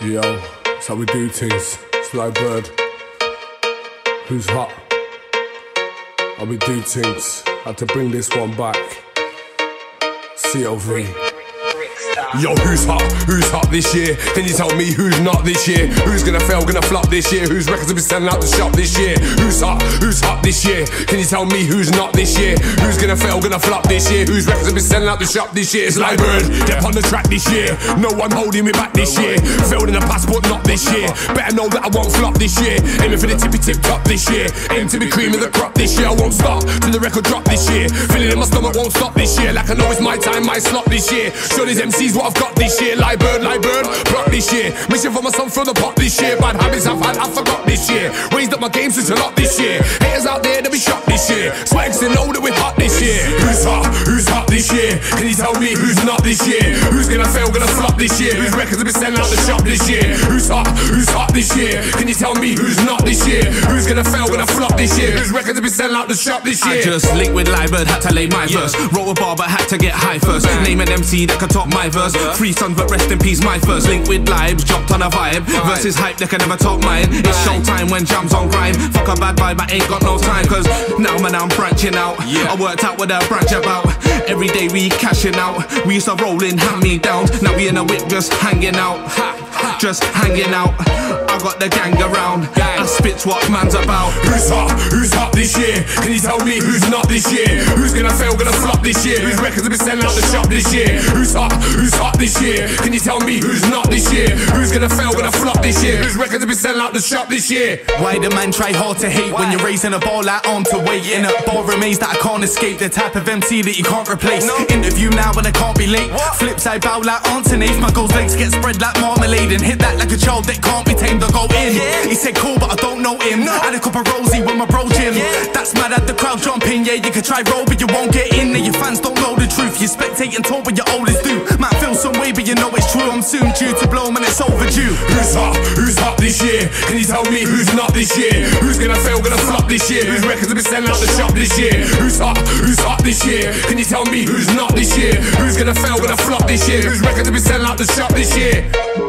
Yo, that's how we do things. Sly Bird. Who's hot? How we do things. Had to bring this one back. CLV. Yo, who's hot? Who's hot this year? Can you tell me who's not this year? Who's gonna fail, gonna flop this year? Whose records will be selling out the shop this year? Hot? Who's hot this year? Can you tell me who's not this year? Who's gonna fail, gonna flop this year? Whose records will be selling out the shop this year? It's like Bird, Dep on the track this year. No one holding me back this year. Failed in the past, but not this year. Better know that I won't flop this year. Aiming for the tippy tip top this year. Aim to be cream of the crop this year. I won't stop till the record drop this year. Feeling in my stomach won't stop this year. Like I know it's my time, my slot this year. Show these MCs what I've got this year. Like bird, like bird, block this year. Mission for my son from the pot this year. Bad habits I've had, I forgot this year. Raised up my game since a lot this year. Haters out there, they be shot this year. Swags to know that we're hot this year. Who's hot? Who's hot this year? Can you tell me who's not this year? Who's gonna fail, gonna flop this year? Whose records have been selling out the shop this year? Who's hot? Who's year? Can you tell me who's not this year? Who's gonna fail, gonna flop this year? Whose records have been selling out the shop this year? I just linked with Liburd, had to lay my verse. Wrote a bar, but had to get high first. Name an MC that could top my verse. Three sons, but rest in peace, my first link with Libes, dropped on a vibe. Versus hype, that can never top mine. It's showtime when jams on grime. Fuck a bad vibe, I ain't got no time. Cause now, man, I'm branching out. I worked out what I branch about. Every day we cashing out. We used to roll in, hand me down. Now we in a whip just hanging out. Just hanging out. I got the gang around. I spits what man's about. Who's hot? Who's hot this year? Can you tell me who's not this year? Who's gonna fail, gonna flop this year? Whose records have been selling out the shop this year? Who's hot? Who's hot this year? Can you tell me who's not this year? Who's gonna fail, gonna flop this year? Whose records have been selling out the shop this year? Why the man try hard to hate when you're raising a ball like on to wait? In a ball remains that I can't escape. The type of MC that you can't replace. Interview now and I can't be late. Flip side bow like Antonath. My goals legs get spread like marmalade and hit that like a child that can't be tamed. I go in. Yeah. He said cool, but I don't know him. Had a cup of Rosie with my bro Jim. That's mad at the crowd jumping. Yeah, you can try roll, but you won't get in. Now your fans don't know the truth. You're spectating talk, but your oldest do. But you know it's true. I'm soon due to blow, man, it's overdue. Who's hot? Who's hot this year? Can you tell me who's not this year? Who's gonna fail, gonna flop this year? Whose records have been selling out the shop this year? Who's hot? Who's hot this year? Can you tell me who's not this year? Who's gonna fail, gonna flop this year? Whose records have been selling out the shop this year?